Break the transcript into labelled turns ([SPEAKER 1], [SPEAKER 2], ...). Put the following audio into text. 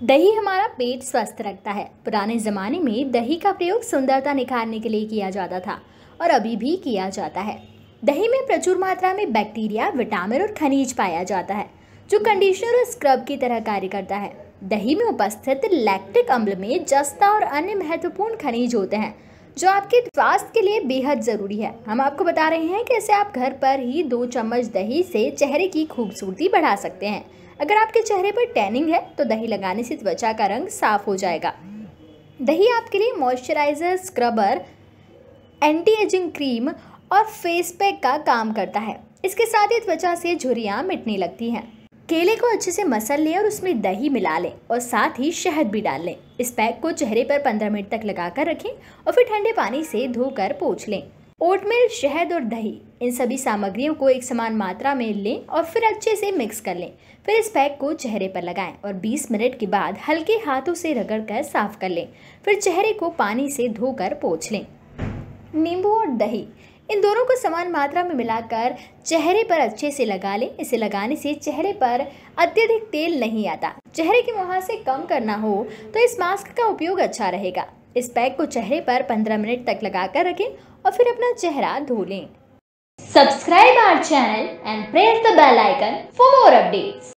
[SPEAKER 1] दही हमारा पेट स्वस्थ रखता है। पुराने ज़माने में दही का प्रयोग सुंदरता निखारने के लिए किया जाता था और अभी भी किया जाता है। दही में प्रचुर मात्रा में बैक्टीरिया, विटामिन और खनिज पाया जाता है, जो कंडीशनर और स्क्रब की तरह कार्य करता है। दही में उपस्थित लैक्टिक अम्ल में जस्ता और अन्य महत्वपूर्ण खनिज होते हैं, जो आपके स्वास्थ्य के लिए बेहद ज़रूरी है। हम आपको बता रहे हैं कि इसे आप घर पर ही दो चम्मच दही से चेहरे की खूबसूरती बढ़ा सकते हैं। अगर आपके चेहरे पर टैनिंग है तो दही लगाने से त्वचा का रंग साफ़ हो जाएगा। दही आपके लिए moisturiser, scrubber anti ageing cream और फेस पैक का काम करता है। इसके साथ ही त्वचा से झुरियाँ मिटने लगती हैं। केले को अच्छे से मसल लें और उसमें दही मिला लें और साथ ही शहद भी डाल लें। इस पैक को चेहरे पर 15 मिनट तक लगाकर रखें और फिर ठंडे पानी से धोकर पोछ लें। ओटमील, शहद और दही, इन सभी सामग्रियों को एक समान मात्रा में लें और फिर अच्छे से मिक्स कर लें। फिर इस पैक को चेहरे पर लगाएँ और 20 मिनट के बाद हल्के हाथों से रगड़कर साफ़ कर लें। फिर चेहरे को पानी से धोकर पोछ लें। नींबू और दही, इन दोनों को समान मात्रा में मिलाकर चेहरे पर अच्छे से लगा लें। इसे लगाने से चेहरे पर अत्यधिक तेल नहीं आता। चेहरे की मुहासे कम करना हो तो इस मास्क का उपयोग अच्छा रहेगा। इस पैक को चेहरे पर 15 मिनट तक लगाकर रखें और फिर अपना चेहरा धो लें। Subscribe our channel and press the bell icon for more updates